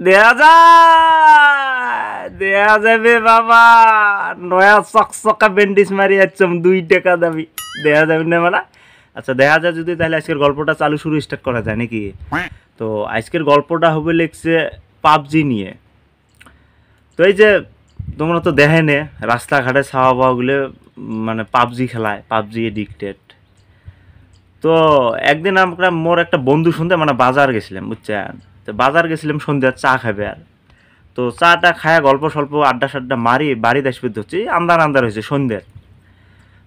দেয়া যায়, দেয়া যাবে বাবা। নয়া চকচকা ব্যান্ডিজ মারি যাচ্ছম দুই টাকা দাবি। দেয়া যাবে না মানে? আচ্ছা দেখা যায় যদি, তাহলে আজকের গল্পটা চালু শুরু স্টার্ট করা যায় নাকি? তো আজকের গল্পটা হবে লিখছে পাবজি নিয়ে। তো এই যে, তোমরা তো দেখে নে, রাস্তাঘাটে ছাওয়া পাওয়াগুলো মানে পাবজি খেলায়, পাবজি এডিক্টেড তো একদিন আমরা, মোর একটা বন্ধু শুনতে মানে বাজার গেছিলাম, বুঝছেন? তো বাজার গেছিলাম সন্ধ্যা চা খাবে আর। তো চাটা খায়া গল্প স্বল্প আড্ডা সাড্ডা মারি বাড়িতে আসবে ধরছি আন্দার আন্দার হয়েছে সন্ধ্যের।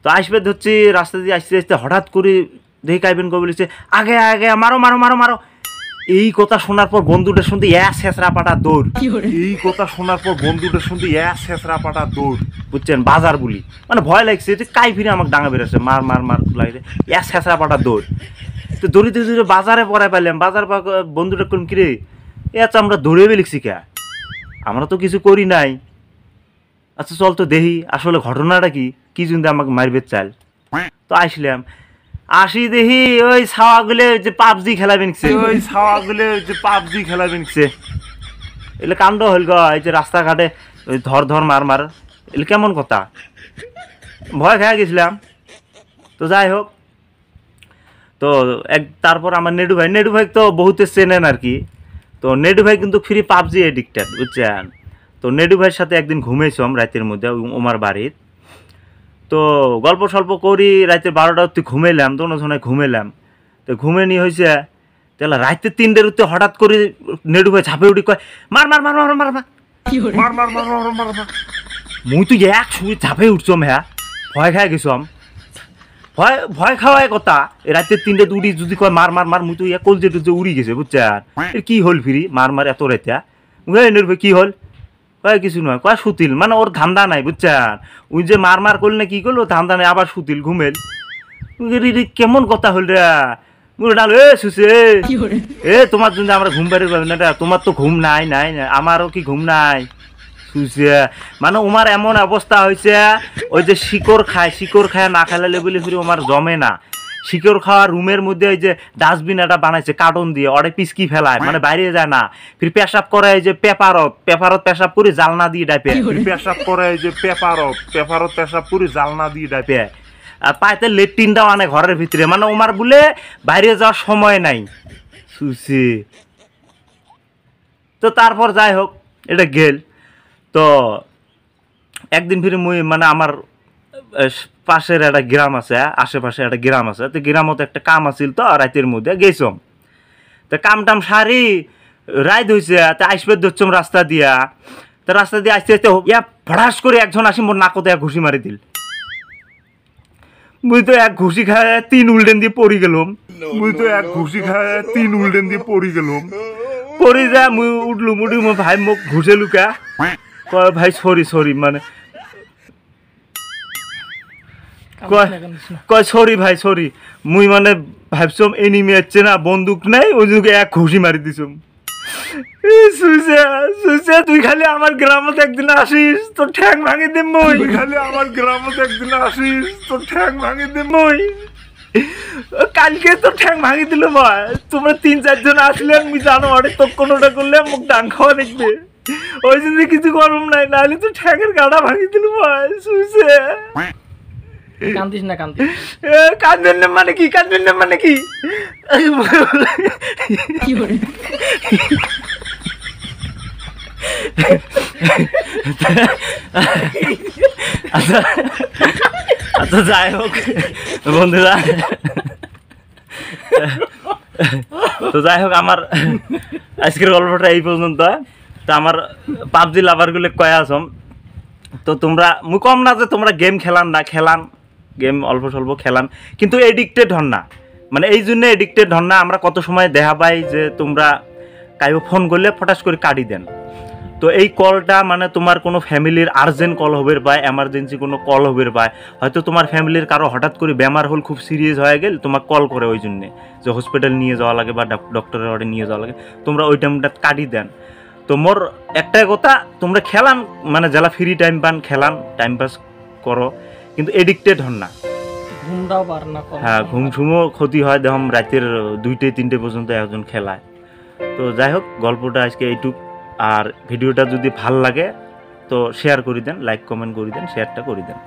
তো আসবে ধরছি রাস্তা দিয়ে আসতে আসতে হঠাৎ করে দেখি কাইবেন কবি বলেছে আগে আগে মারো মারো মারো মারো। এই কথা শোনার পর বন্ধুটার শুনতে এক শেষরা পাটা দৌড়। এই কথা শোনার পর বন্ধুটার শুনতে এক শেষরা পাটা দৌড় বুঝছেন? বাজার বলি। মানে ভয় লাগছে যে কাই ফিরে আমাকে ডাঙা বেরোচ্ছে মার মার মার লাগে এক শেষরা পাটা দৌড়। তো দৌড়িতে দৌড়ে বাজারে পড়ায় পাইলাম বাজার বন্ধুটা করলাম কিরে এ আচ্ছা আমরা দৌড়ে বেলিছি কে? আমরা তো কিছু করি নাই। আচ্ছা চল তো দেখি আসলে ঘটনাটা কি? কি জন্য আমাকে মারবে চাল? তো আসলাম আসি দেখি ওই ছাওয়াগুলো যে পাবজি খেলা নিচ্ছে ওই ছাওয়াগুলো যে পাবজি খেলা নিচ্ছে এলে কাণ্ড হইল গো এই যে রাস্তাঘাটে ওই ধর ধর মার মার। এলে কেমন কথা? ভয় খেয়ে গেছিলাম। তো যাই হোক তো এক তারপর আমার নেডু ভাই নেডু ভাই তো বহুতে চেনেন আর কি তো নেডু ভাই কিন্তু ফ্রি পাবজি এডিক্টেড বুঝছেন তো নেডু ভাইয়ের সাথে একদিন ঘুমেছিলাম রাতের মধ্যে ওমার বাড়ির তো গল্প স্বল্প করি রাতের বারোটা অব্দি ঘুমেলাম দোনো জনে ঘুমেলাম তো ঘুমে নিয়ে হয়েছে তাহলে রাতের তিনটের উঠতে হঠাৎ করে নেডু ভাই ঝাঁপে উঠি কয় মার মার মার মার মার মার মার মার মার মার মার মুই তো এক শুয়ে ঝাঁপে উঠছম হ্যাঁ ভয় খাই গেছম ভয় ভয় খাওয়াই কথা। এ রাতের তিনটে উড়ি যদি কয় মার মার মার মুই তো ইয়া কলজে টলজে উড়ি গেছে বুঝছেন এর কি হল ফিরি? মার মার এত রাতে নেড়বে কি হল? কয় কিছু নয়। কয় সুতিল। মানে ওর ধান্দা নাই বুঝছেন ওই যে মার মার করলে কি করল? ধান্দা নাই আবার সুতিল ঘুমেল। কেমন কথা হল রে? ডাল এ সুসে এ। তোমার জন্য আমরা ঘুম বাড়ি না তোমার তো ঘুম নাই নাই নাই, আমারও কি ঘুম নাই? সুসে মানে ওমার এমন অবস্থা হয়েছে ওই যে শিকড় খায় শিকড় খায় না খেলালে বলে ফিরে ওমার জমে না। শিকড় খাওয়া রুমের মধ্যে ওই যে ডাস্টবিন একটা বানাইছে কার্টন দিয়ে ওরে পিসকি ফেলায় মানে বাইরে যায় না। ফির পেশাব করে এই যে পেপারত পেপারত পেশাব করে জালনা দিয়ে ডাইপে। পেশাব করে এই যে পেপারত পেপারত পেশাব করে জালনা দিয়ে ডাইপে। আর পাইতে লেট্রিনটাও আনে ঘরের ভিতরে। মানে ওমার বলে বাইরে যাওয়ার সময় নাই। সুসি তো তারপর যাই হোক এটা গেল। তো একদিন ফিরে মুই মানে আমার পাশের একটা গ্রাম আছে, আশেপাশে একটা গ্রাম আছে, তো গ্রামত একটা কাম আছিল তো রাতের মধ্যে গেছম তো কাম টাম সারি রাইত হয়েছে তা আসবে ধরছম রাস্তা দিয়া। তো রাস্তা দিয়ে আসতে আসতে ইয়া ফড়াস করে একজন আসি মোর নাকতে এক ঘুষি মারি দিল। মুই তো এক ঘুষি খায় তিন উল্টেন দিয়ে পড়ি গেলাম। মুই তো এক ঘুষি খায় তিন উল্টেন দিয়ে পড়ি গেলাম। পড়ি যা, মুই উঠলুম, উঠি মোৰ ভাই মোক ঘুষে লুকা। কয় ভাই সরি সরি মানে কয় সরি ভাই সরি মুই মানে ভাবছম এনিমি আছে না বন্দুক নাই ওই জন্য এক ঘুষি মারি দিছম। তুই খালি আমার গ্রামত একদিন আসিস তোর ঠ্যাং ভাঙি দে মই। খালি আমার গ্রামত একদিন আসিস তোর ঠ্যাং ভাঙি দে মই। কালকে তো ঠ্যাং ভাঙি দিল ভাই। তোমরা তিন চারজন আসলে আমি জানো অনেক তো কোনোটা করলে মুখ ডান খাওয়া দেখবে। ওই জন্য কিছু গরম নাই নাহলে তো ঠ্যাঙের গাড়া ভাঙি দিল ভাই সুসে কান্দিস না কান্দিস। কাঁদবেন না মানে কি কাঁদবেন না মানে কি? কি আচ্ছা আচ্ছা যাই হোক বন্ধুরা। তো যাই হোক আমার আজকের গল্পটা এই পর্যন্ত। তো আমার পাবজি লাভারগুলো কয়ে আসম তো তোমরা মু কম না যে তোমরা গেম খেলান না, খেলান গেম অল্প স্বল্প খেলান। কিন্তু এডিক্টেড হন না। মানে এই জন্য এডিক্টেড হন না, আমরা কত সময় দেখা পাই যে তোমরা কাইও ফোন করলে ফটাস করে কাটি দেন। তো এই কলটা মানে তোমার কোনো ফ্যামিলির আর্জেন্ট কল হবে বা এমার্জেন্সি কোনো কল হবে বা হয়তো তোমার ফ্যামিলির কারও হঠাৎ করে বেমার হল, খুব সিরিয়াস হয়ে গেল তোমার কল করে ওই জন্যে। যে হসপিটাল নিয়ে যাওয়া লাগে বা ডক্টরের অর্ডে নিয়ে যাওয়া লাগে, তোমরা ওই টাইমটা কাটি দেন। তো মোর একটাই কথা তোমরা খেলাম মানে যারা ফ্রি টাইম পান খেলাম টাইম পাস করো কিন্তু এডিক্টেড হন না। হ্যাঁ ঘুম ঝুমও ক্ষতি হয় দেখম রাতের দুইটে তিনটে পর্যন্ত একজন খেলায়। তো যাই হোক গল্পটা আজকে এইটুক। আর ভিডিওটা যদি ভালো লাগে তো শেয়ার করে দেন লাইক কমেন্ট করে দেন শেয়ারটা করে দেন।